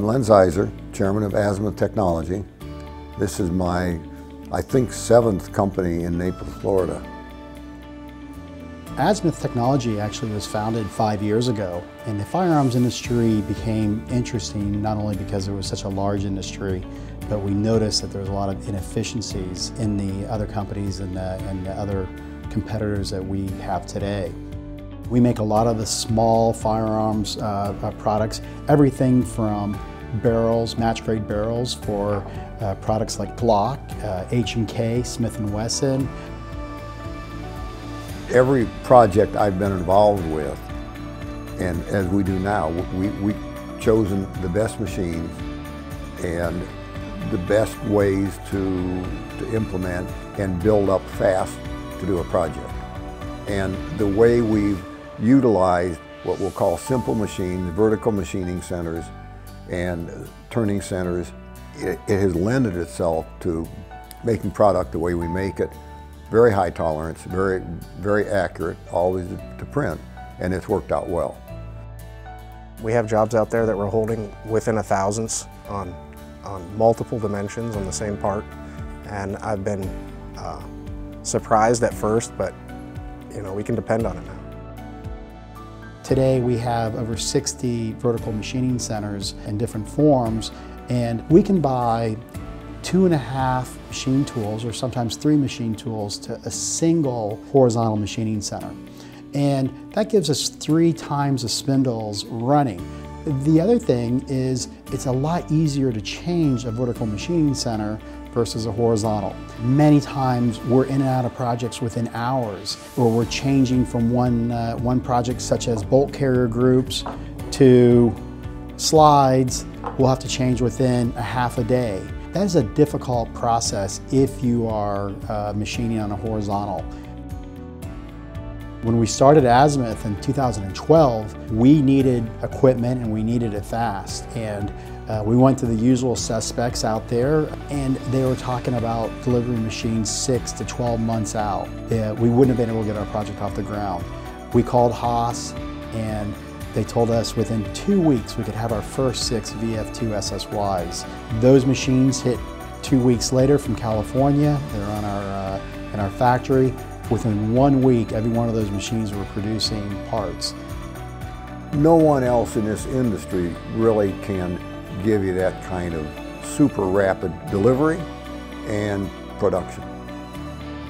I'm Len Zeiser, chairman of Azimuth Technology. This is my, I think, seventh company in Naples, Florida. Azimuth Technology actually was founded five years ago, and the firearms industry became interesting not only because it was such a large industry, but we noticed that there was a lot of inefficiencies in the other companies and the, and the other competitors that we have today. We make a lot of the small firearms uh, uh, products, everything from barrels, match grade barrels for uh, products like Glock, H&K, uh, Smith & Wesson. Every project I've been involved with, and as we do now, we, we've chosen the best machines and the best ways to, to implement and build up fast to do a project. And the way we've utilized what we'll call simple machines, vertical machining centers, and turning centers. It, it has lended itself to making product the way we make it. Very high tolerance, very, very accurate, always to print, and it's worked out well. We have jobs out there that we're holding within a thousandths on, on multiple dimensions on the same part, and I've been uh, surprised at first, but you know, we can depend on it now. Today we have over 60 vertical machining centers in different forms and we can buy two and a half machine tools or sometimes three machine tools to a single horizontal machining center. And that gives us three times the spindles running. The other thing is it's a lot easier to change a vertical machining center versus a horizontal. Many times we're in and out of projects within hours, or we're changing from one, uh, one project such as bolt carrier groups to slides, we'll have to change within a half a day. That is a difficult process if you are uh, machining on a horizontal. When we started Azimuth in 2012, we needed equipment and we needed it fast. And uh, we went to the usual suspects out there and they were talking about delivering machines six to 12 months out. We wouldn't have been able to get our project off the ground. We called Haas and they told us within two weeks we could have our first six VF2 SSYs. Those machines hit two weeks later from California. They're on our, uh, in our factory. Within one week, every one of those machines were producing parts. No one else in this industry really can give you that kind of super rapid delivery and production.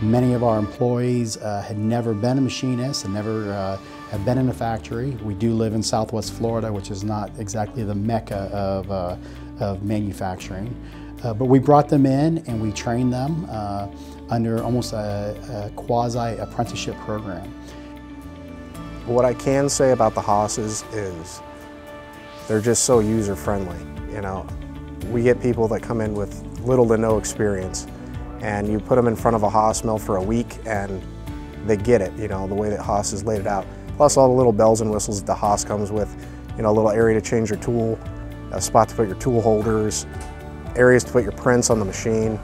Many of our employees uh, had never been a machinist and never uh, have been in a factory. We do live in Southwest Florida, which is not exactly the mecca of, uh, of manufacturing. Uh, but we brought them in and we trained them uh, under almost a, a quasi-apprenticeship program. What I can say about the Haas's is they're just so user-friendly. You know, we get people that come in with little to no experience and you put them in front of a Haas mill for a week and they get it, you know, the way that Haas has laid it out. Plus all the little bells and whistles that the Haas comes with, you know, a little area to change your tool, a spot to put your tool holders, areas to put your prints on the machine,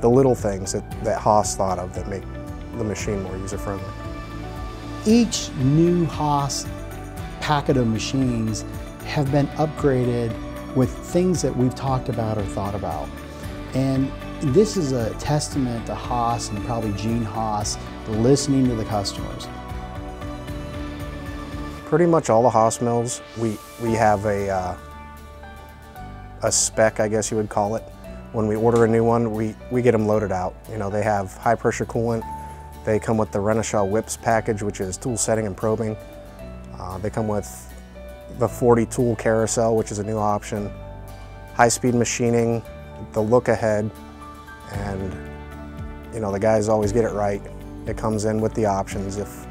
the little things that, that Haas thought of that make the machine more user-friendly. Each new Haas packet of machines have been upgraded with things that we've talked about or thought about. And this is a testament to Haas and probably Gene Haas listening to the customers. Pretty much all the Haas mills, we, we have a, uh, a spec, I guess you would call it. When we order a new one, we, we get them loaded out. You know, they have high pressure coolant. They come with the Renishaw WIPS package, which is tool setting and probing. Uh, they come with the 40 tool carousel, which is a new option. High-speed machining, the look ahead, and you know, the guys always get it right. It comes in with the options. If,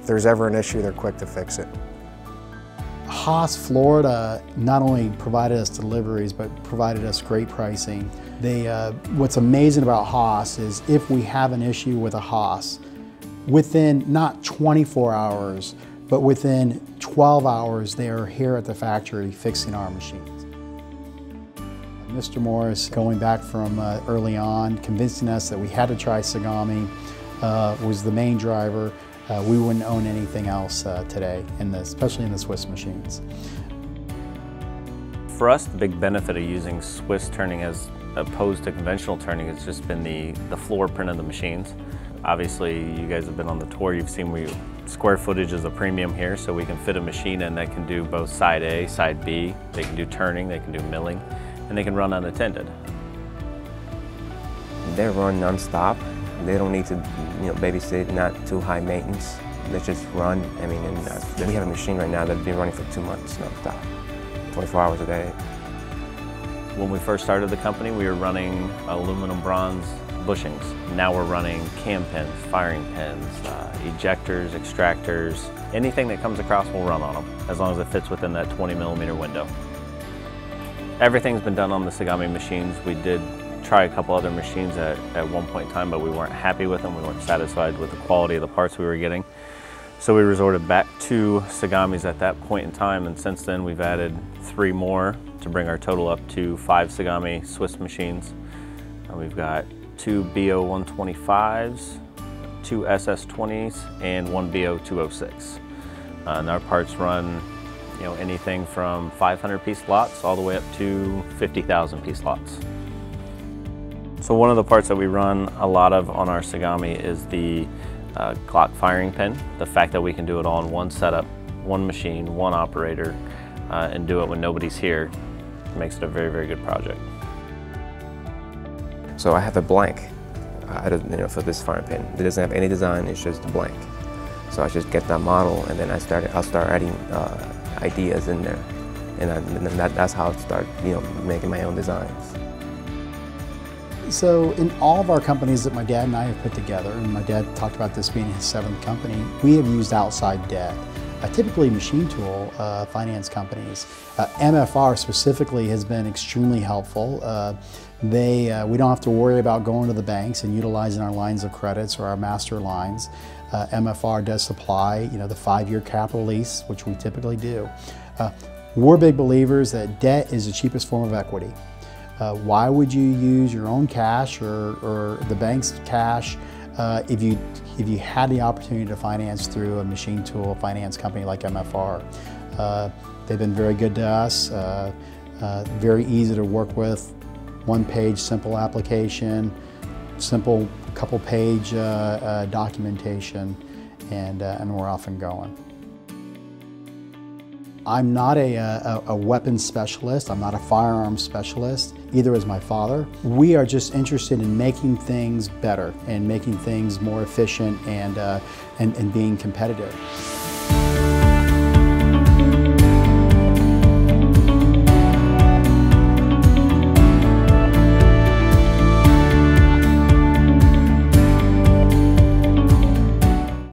if there's ever an issue, they're quick to fix it. Haas Florida not only provided us deliveries, but provided us great pricing. They, uh, what's amazing about Haas is if we have an issue with a Haas, within not 24 hours, but within 12 hours, they are here at the factory fixing our machines. Mr. Morris, going back from uh, early on, convincing us that we had to try Tsugami, uh, was the main driver. Uh, we wouldn't own anything else uh, today, in the, especially in the Swiss machines. For us, the big benefit of using Swiss turning as opposed to conventional turning has just been the, the floor print of the machines. Obviously, you guys have been on the tour, you've seen we square footage is a premium here, so we can fit a machine in that can do both side A, side B. They can do turning, they can do milling, and they can run unattended. They run non-stop. They don't need to, you know, babysit, not too high maintenance. They just run. I mean, and we have a machine right now that's been running for two months non-stop, 24 hours a day. When we first started the company, we were running aluminum bronze bushings. Now we're running cam pins, firing pins, uh, ejectors, extractors. Anything that comes across, we'll run on them, as long as it fits within that 20 millimeter window. Everything's been done on the Tsugami machines. We did try a couple other machines at, at one point in time, but we weren't happy with them. We weren't satisfied with the quality of the parts we were getting. So we resorted back to Tsugami's at that point in time, and since then we've added three more to bring our total up to five Tsugami Swiss machines. And we've got two BO125s, two SS20s, and one BO206. Uh, and our parts run you know, anything from 500 piece lots all the way up to 50,000 piece lots. So one of the parts that we run a lot of on our Tsugami is the uh, Glock firing pin. The fact that we can do it all in one setup, one machine, one operator, uh, and do it when nobody's here makes it a very, very good project. So I have a blank you know, for this firing pin. It doesn't have any design, it's just a blank. So I just get that model and then I started, I'll start adding uh, ideas in there. And, I, and that, that's how I start you know, making my own designs. So in all of our companies that my dad and I have put together, and my dad talked about this being his seventh company, we have used outside debt. Uh, typically machine tool uh, finance companies. Uh, MFR specifically has been extremely helpful. Uh, they, uh, we don't have to worry about going to the banks and utilizing our lines of credits or our master lines. Uh, MFR does supply you know, the five-year capital lease, which we typically do. we're big believers that debt is the cheapest form of equity. Uh, why would you use your own cash or, or the bank's cash uh, if, you, if you had the opportunity to finance through a machine tool finance company like MFR? Uh, they've been very good to us, uh, uh, very easy to work with, one page simple application, simple couple page uh, documentation, and, and we're off and going. I'm not a, a, a, weapons specialist, I'm not a firearms specialist, either as my father. We are just interested in making things better and making things more efficient and, uh, and, and being competitive.